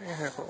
这还好